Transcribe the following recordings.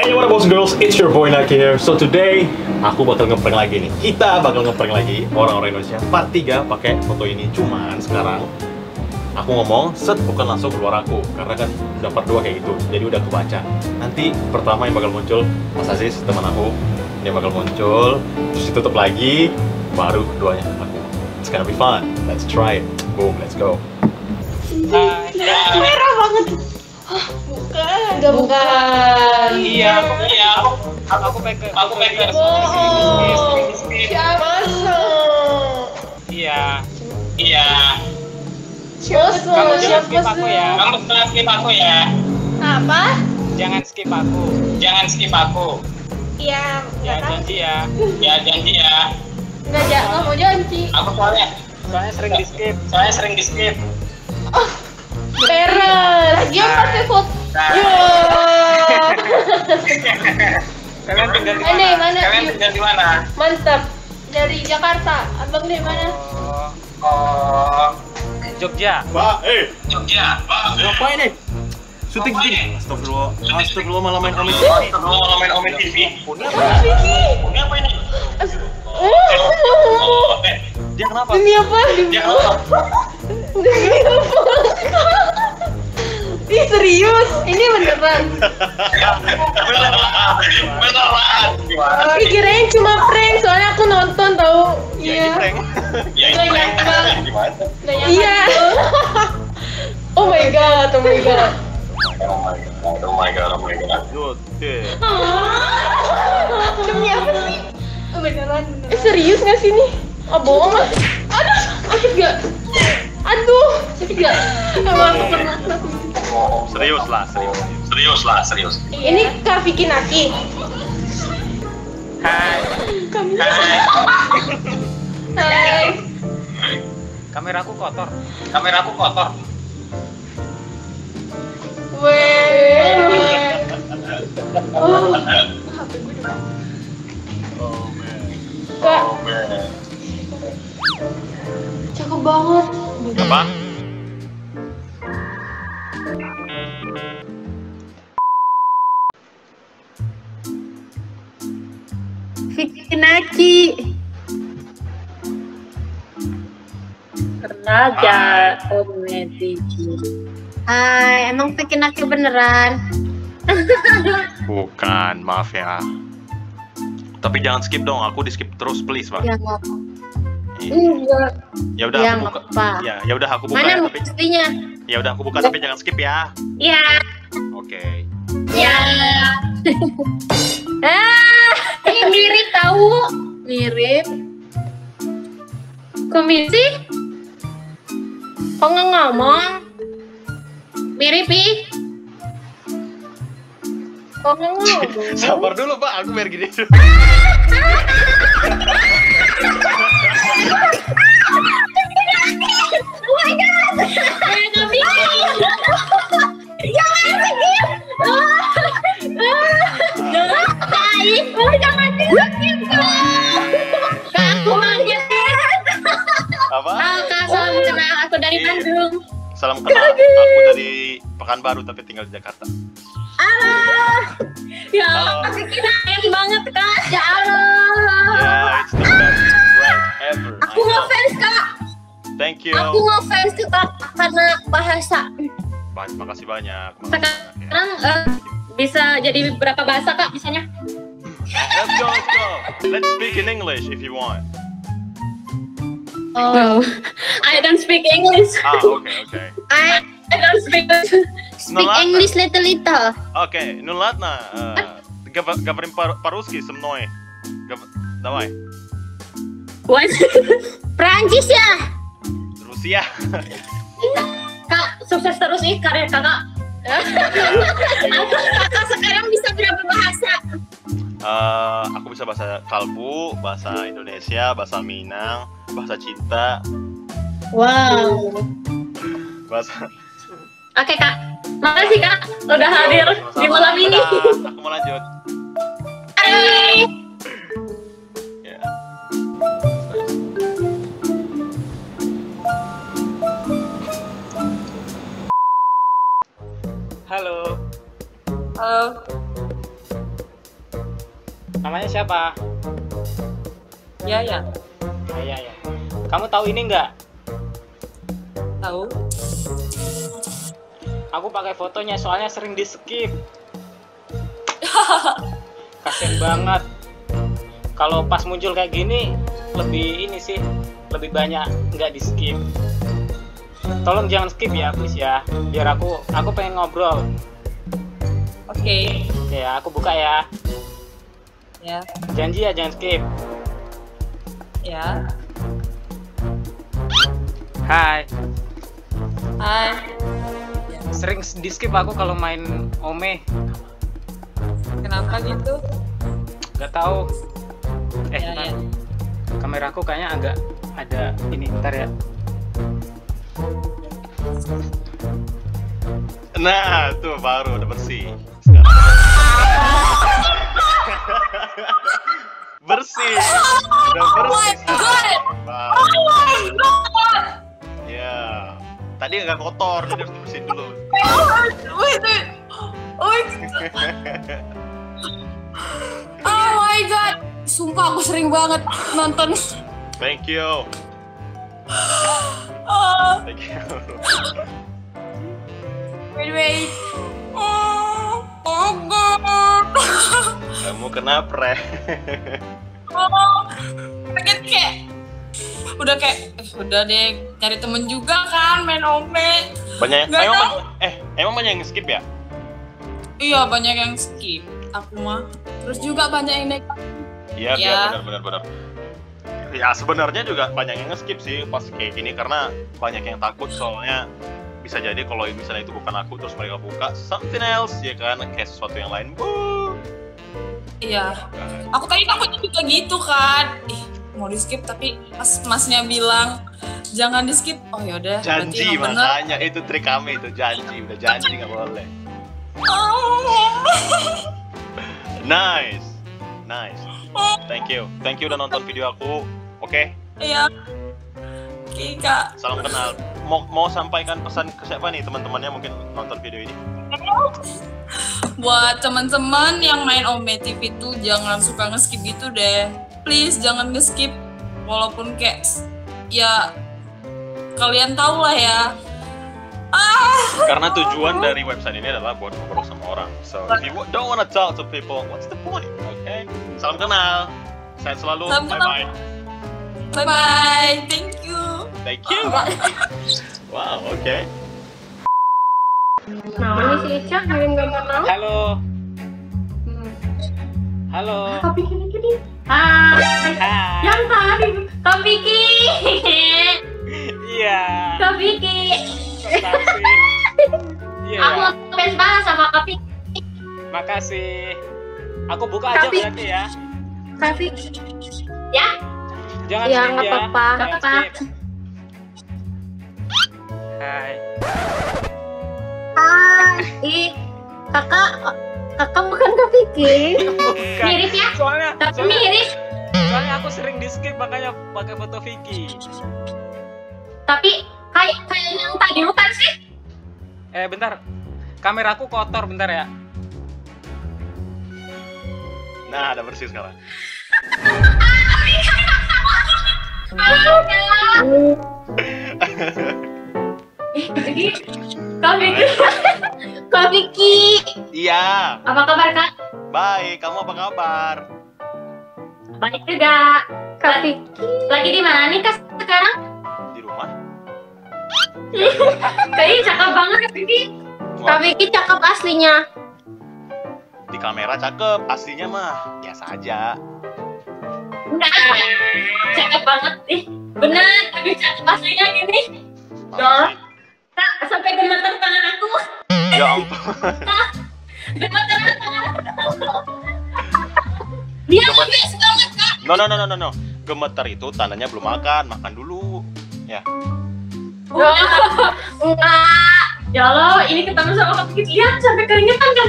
Hey what up boys and girls, it's your boy Naki here. So today, aku bakal ngeprank lagi nih. Kita bakal ngeprank lagi orang-orang Indonesia. Part 3 pakai foto ini. Cuman sekarang Aku ngomong, set bukan langsung keluar aku. Karena kan udah part 2 kayak gitu. Jadi udah kebaca. Nanti pertama yang bakal muncul Mas Aziz, teman aku Dia bakal muncul. Terus ditutup lagi Baru keduanya. Aku. It's gonna be fun. Let's try it. Boom, let's go. Merah banget bukan enggak bukan Iya, aku iya, aku aku pegang aku pegang. bohong siapa Iya. Iya. siapa Kamu jangan skip aku ya. Kamu jangan skip aku ya. apa Jangan skip aku. Jangan skip aku. iya Ya janji ya. Ya janji ya. nggak ja nggak mau janji Aku soalnya soalnya sering di skip. Soalnya sering di skip. merah lagi yang pakai foto Nah. Yo. Kalian tinggal di Ini, mana? mana? Kalian tinggal di mana? mantap dari Jakarta abang dari mana Oh. Oh. Jogja. Pak, eh Jogja. Ngapain nih? Syuting syuting. Astagfirullah. Astagfirullah malah main Omen TV. Lu mau main Omen TV? Punya apa? Ini apa ini? eh. Dia kenapa? demi apa demi Ya, apa demi apa Ih serius, ini beneran. Beneran. Ih kirain cuma prank, soalnya aku nonton tau. Ya Iya. prank. Ya. Gimana? Iya. oh my god, oh my god. Oh my god, oh my god, oh my god. Demi apa sih? Oh, beneran, beneran. Eh serius gak sih ini? Ah bohong ah. Aduh, sakit gak? Aduh, sakit gak? Emang aku pernah. Serius lah, serius. Serius lah, serius. Ini Kak Vicky Naki. Hai. Kami. Hai. Hai. Kameraku kotor. Kameraku kotor. Weh. Oh, Oh man. Kak, Oh man. cakep banget. Apa? Raja komedi. Hai, emang Vicky Naki beneran? Bukan, maaf ya. Tapi jangan skip dong, aku di skip terus please, Pak. Ya. Iya. Enggak. Ya udah Ya aku buka. apa. Ya, ya udah aku buka Mana ya, tapi ya udah aku buka tapi jangan skip ya. Ya. Oke. Ya. ah, ini mirip tahu. Mirip. Komisi? Kok nggak ngomong? Mirip ih. Kok nggak ngomong? Sabar dulu, Pak. Aku biar gini dulu. Oh my god! Kayak nggak bikin. Jangan. Jangan jangan Bandung. Salam kenal. Aku dari Pekanbaru tapi tinggal di Jakarta. Halo. Ya, Halo. aku kira keren banget kak. Ya Allah. Ya, it's the best ever. Aku ngefans kak. Thank you. Aku ngefans ke kak karena bahasa. Ba- Makasih banyak. Makasih banyak ya. Sekarang eh, bisa jadi berapa bahasa kak misalnya? Let's go, let's go. Let's speak in English if you want. Oh, I don't speak English. Ah, okay, okay. I, I don't speak speak ладно. English little little. Окей, ну ладно. э, гов- Говорим по- по-русски со мной. Гов- Давай. What? Prancis ya? Rusia. Kak, sukses terus nih karir kakak. kakak sekarang bisa berapa bahasa? Eh, aku bisa bahasa Kalbu, bahasa Indonesia, bahasa Minang, bahasa cinta, Wow. bahasa. Oke kak, makasih kak udah hadir di malam ini. Dadah, Aku mau lanjut. Hai. Ya. Halo. Halo. Namanya siapa? Ya ya. Ah, Iya ya. Kamu tahu ini nggak? Tahu? Aku pakai fotonya soalnya sering di skip. Kasian banget. Kalau pas muncul kayak gini lebih ini sih lebih banyak nggak di skip. Tolong jangan skip ya please ya. Biar aku aku pengen ngobrol. Oke. Oke ya, aku buka ya. Ya. Janji ya jangan skip. Ya. Hai. Hai. Sering di skip aku kalau main Ome. Kenapa gitu? Gak tahu. Eh, Ya, ya. kameraku kayaknya agak ada ini ntar ya. Nah, tuh baru udah bersih. Sekarang. bersih. Udah bersih. sekarang. Wow. Tadi agak kotor, jadi harus bersihin dulu. Wait, wait. Wait. Oh my god. Sumpah aku sering banget nonton. Thank you. Oh, Thank you. wait, wait. Oh, oh god. Kamu kenapa, Re? Oh, udah kayak eh, udah deh cari temen juga kan main ome Banyak emang tahu. banyak- eh emang banyak yang skip ya? iya banyak yang skip aku mah terus juga banyak yang naik Iya, Ya. iya benar benar benar. Ya sebenarnya juga banyak yang nge-skip sih pas kayak gini karena banyak yang takut soalnya bisa jadi kalau misalnya itu bukan aku terus mereka buka something else ya kan kayak sesuatu yang lain. Wuh. iya aku tadi takutnya juga gitu kan ih mau di skip tapi pas masnya bilang jangan di skip oh yaudah Janji bener makanya itu trik kami itu janji udah janji nggak boleh. Oh. Nice, nice. Thank you, thank you udah nonton video aku. Oke, iya oke kak salam kenal. Mau mau sampaikan pesan ke siapa nih teman-temannya mungkin nonton video ini? buat teman-teman yang main Ome TV itu jangan suka nge-skip gitu deh. Please jangan nge-skip walaupun kayak ya kalian tahu lah ya. Ah, Karena tujuan dari website ini adalah buat ngobrol sama orang. So if you don't wanna talk to people, what's the point? Okay? Salam kenal. Sehat selalu. Salam Bye bye. bye bye. Thank you. Thank you. Wow. Okay. Nah, ini si Ica ngirim gambar tahu. Halo. Halo. Tapi gini gini. Hai. Hai. Yang tadi Kak Vicky. Iya. Kak. Makasih. Iya. Aku fans banget sama Kak Vicky. Makasih. Aku buka aja Tapi- berarti ya. Kak Vicky. Ya. Jangan Ya, skip ya. apa-apa. Jangan skip. Hai. Hai. Kakak kakak bukan Kak Vicky. Bukan. Mirip ya? Soalnya, Tapi soalnya, mirip. soalnya aku sering di skip makanya pakai foto Vicky. Tapi kayak kayak yang tadi bukan sih? Eh bentar. Kameraku kotor bentar ya. Nah, ada bersih sekarang. Jadi Kak Vicky. Kak Vicky. Iya. Apa kabar Kak? Baik. Kamu apa kabar? Baik juga. Kak Vicky. Lagi di mana nih Kak sekarang? Di rumah? Kayaknya cakep banget Kak Vicky. Kak Vicky cakep aslinya. di kamera cakep. Aslinya mah biasa aja. Enggak. Cakep banget. Ih, bener. Tapi cakep aslinya gini. Makasih. Kak, sampai gemeter tangan. Ya ampun. Tangan aku. Dia ngegas banget Kak. No no no no no no. Gemeter itu tandanya belum makan. Makan dulu. Ya. Enggak. Ya Allah, ini ketemu sama Kak Vicky. Lihat sampai keringetan kan.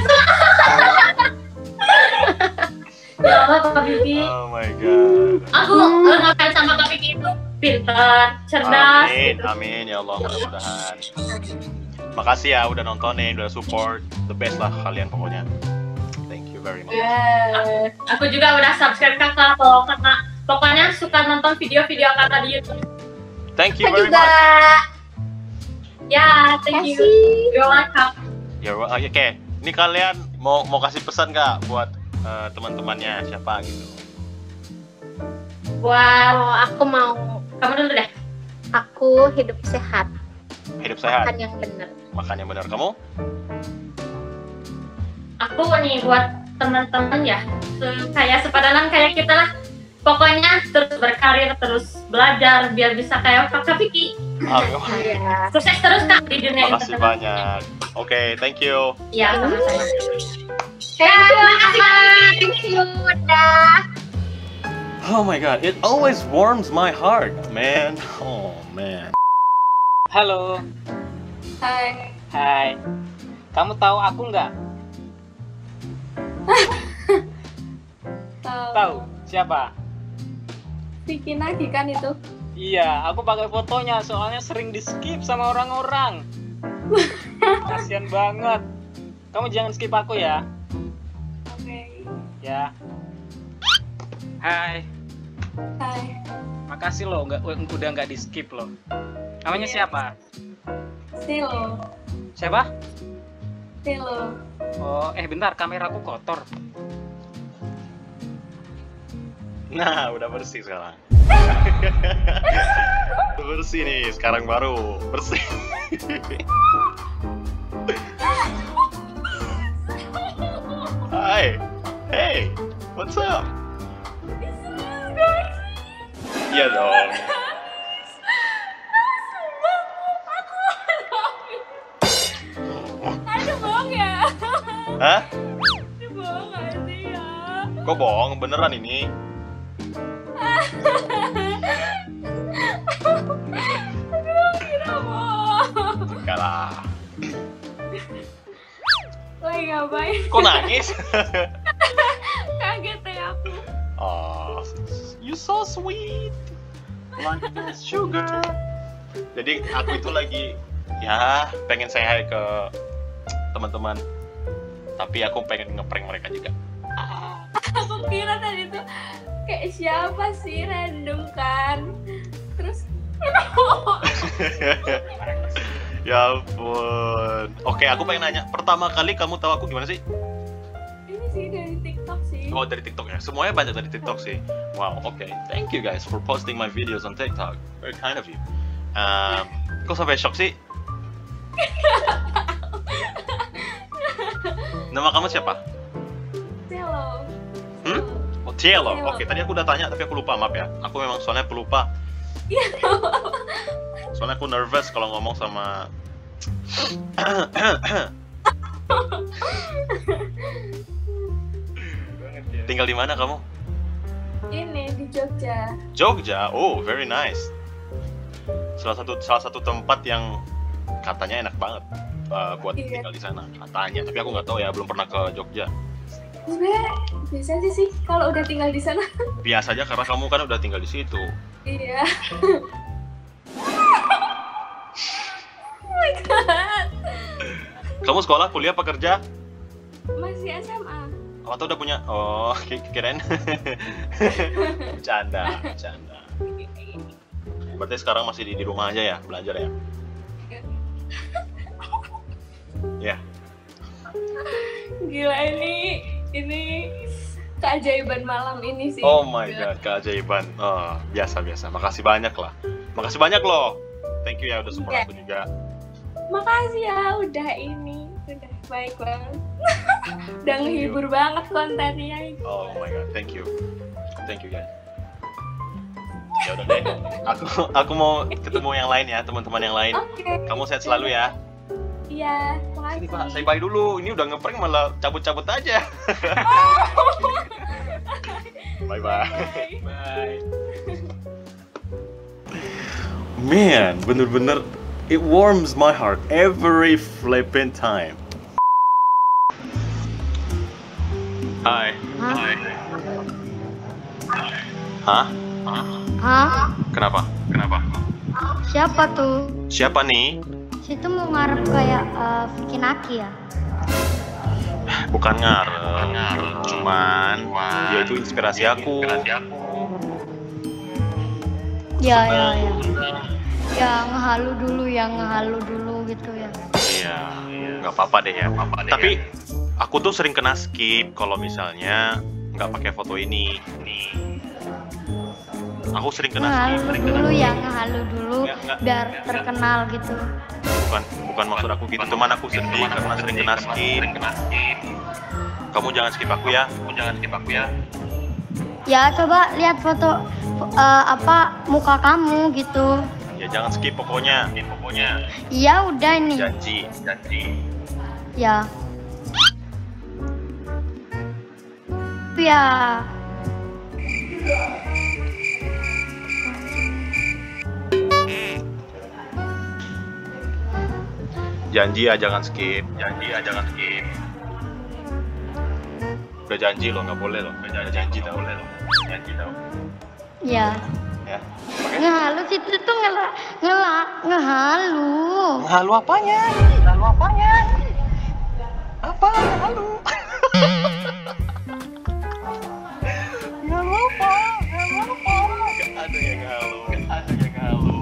ya Allah, Kak Vicky. Oh my god. Aku eh, ngefans sama Kak Vicky itu pintar, cerdas. Amin, amin ya Allah mudah-mudahan. Makasih ya udah nontonin, udah support. The best lah kalian pokoknya. Thank you. very much. Eh, aku juga udah subscribe kakak kok karena pokoknya suka nonton video-video kakak di YouTube. Thank you Aku very juga. much. Ya, thank you. You're welcome. Ya, well, oke. Ini kalian mau mau kasih pesan nggak buat eh, teman-temannya siapa gitu? Buat Oh, aku mau kamu dulu deh. aku hidup sehat, Hidup sehat, makan yang benar. Makan yang benar. Kamu? Aku nih buat teman-teman ya, kayak sepadanan kayak kita lah. Pokoknya terus berkarir, terus belajar biar bisa kayak Kakak Vicky. Ah, Iya. Sukses terus Kak di dunia Makasih banyak. Oke, thank you. Ya, sama-sama. Thank you, Mama. Thank you, udah. Oh my god, it always warms my heart, man. Oh man. Halo, Hai. hai. Kamu tahu aku nggak? Tahu. Tahu siapa? Vicky Nagi kan itu. Iya, aku pakai fotonya soalnya sering di skip sama orang-orang. Kasian banget. Kamu jangan skip aku ya. Oke. Ya. Hai, Hai. makasih loh nggak udah nggak di skip loh. Namanya siapa? Silo. Siapa? Silo. Oh, eh bentar, kameraku kotor. Nah, udah bersih sekarang. udah bersih nih, sekarang baru bersih. Hai, hey, what's up? Iya dong. Hah? Aduh bohong gak sih ya. Kok bohong? Beneran ini? Aduh kira bohong. Enggak lah. Lagi ngapain? Kok nangis? Kaget ya aku. Oh, you so sweet. Like sugar. Jadi aku itu lagi ya pengen say hi ke teman-teman. Tapi aku pengen ngeprank mereka juga. Aku kira tadi tuh kayak siapa sih random kan. Terus ya ampun. Oke, aku pengen nanya. Pertama kali kamu tahu aku gimana sih? ini sih dari TikTok sih. Oh, dari TikTok ya. Semuanya banyak dari TikTok sih. Wow, oke. Thank you guys for posting my videos on TikTok. Very kind of you. Um, kok sampai shock sih? Nama kamu siapa? Silo. Hmm? Oh. Tielo. Oke, tadi aku udah tanya tapi aku lupa, maaf ya. Aku memang soalnya pelupa. Iya. Soalnya aku nervous kalau ngomong sama Tinggal di mana kamu? Ini di Jogja. Jogja. Oh, very nice. Salah satu salah satu tempat yang katanya enak banget uh, buat Iya. tinggal di sana. Katanya, tapi aku nggak tahu ya, belum pernah ke Jogja. Sebenernya biasa aja sih kalau udah tinggal di sana. Biasa aja karena kamu kan udah tinggal di situ. iya. oh my god. Kamu sekolah, kuliah, apa kerja? Masih SMA. Oh, atau udah punya? Oh, kirain. Bercanda, bercanda. Berarti sekarang masih di, di rumah aja ya, belajar ya? Ya. Gila ini ini keajaiban malam ini sih. Oh my god, keajaiban. Oh, biasa biasa. Makasih banyak lah. Makasih banyak loh. Thank you ya udah support Iya. aku juga. Makasih ya udah ini udah baik banget. udah ngehibur banget kontennya. Oh my god, thank you. Thank you guys. Ya udah deh. Aku aku mau ketemu yang lain ya, teman-teman yang lain. Oke. Kamu sehat selalu ya. Iya, Ini. Pak, saya bye dulu. Ini udah ngeprank malah cabut-cabut aja. bye bye. Bye. Man, bener-bener it warms my heart every flipping time. Hai. Hah? Hah? Hah? Kenapa? Kenapa? Siapa tuh? Siapa nih? Situ mau ngarep kayak uh, Vicky Naki ya? Bukan ngarep, cuman dia itu inspirasi aku. Ya, ya, ya. Ya, ngehalu dulu ya, ngehalu dulu gitu ya. Iya, nggak apa-apa deh ya. Tapi aku tuh sering kena skip kalau misalnya nggak pakai foto ini. Aku sering kena skip. Ngehalu dulu ya, ngehalu dulu nggak. biar terkenal gitu. Bukan, bukan maksud aku gitu. Cuman aku sedih karena sering kena skip. Kamu jangan skip aku ya. Kamu jangan skip aku ya. Ya, coba lihat foto eh, apa muka kamu gitu. Ya jangan skip pokoknya. Pokoknya. Iya, udah nih. Janji, janji. Ya. Ya. Janji ya jangan skip. Janji ya jangan skip. Udah janji loh, nggak boleh loh. Udah janji tau. Boleh loh. Janji tau. Ya. Ya. Ngehalu situ tuh ngela ngela ngehalu. Halu apanya? Halu apanya? Apa? Halu. Halu apa? Halu apa? Gak ada yang halu. Gak ada yang halu.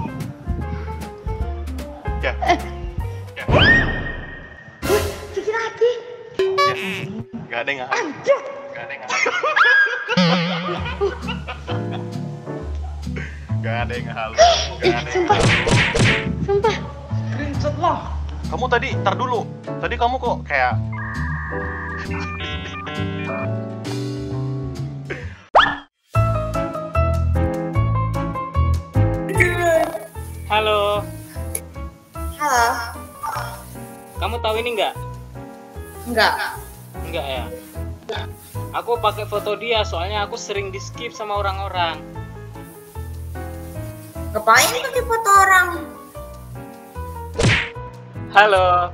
Ya. Ya. Ya. Gak ada yang. Gak ada yang. Gak ada yang halu. Gak ada yang sumpah. halu. Sumpah. Screenshot lah. Kamu tadi, tar dulu. Tadi kamu kok kayak Halo, Halo. kamu tahu ini nggak? Enggak. Enggak ya. Aku pakai foto dia soalnya aku sering di skip sama orang-orang. Ngapain pakai foto orang? Halo,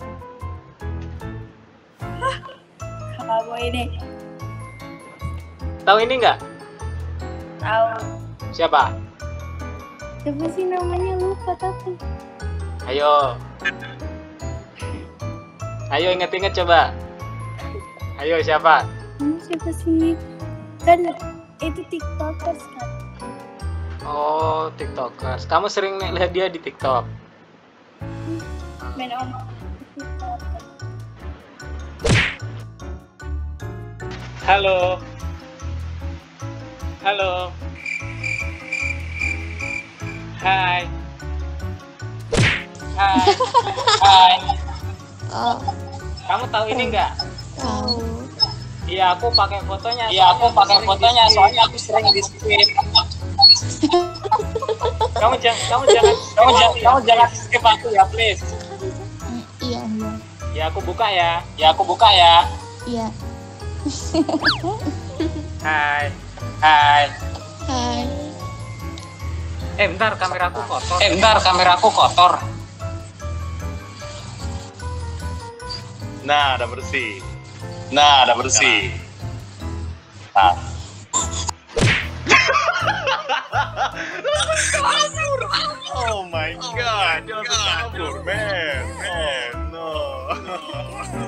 Kamu ini tahu ini nggak? tahu Siapa? siapa sih namanya lupa tapi Ayo. Ayo inget-inget coba. Ayo siapa? ini siapa sih kan itu tiktokers kan Oh, TikTokers. Kamu sering lihat dia di TikTok. main om Halo. Halo. Hai. Hai. Hai. Oh, Kamu tahu ini nggak? Iya, aku pakai fotonya. Iya, aku pakai fotonya soalnya aku sering di skip. kamu jangan, kamu jangan, kamu jangan, kamu jangan skip aku ya, please. Iya, iya. Ya aku buka ya. Ya aku buka ya. Iya. Hai. Hai. Hai. Eh, bentar kameraku kotor. Eh, bentar kameraku kotor. Nah, ada bersih. Nah, ada bersih. Nah. oh my oh god, oh my god. god. Kabur, man. man. Oh no.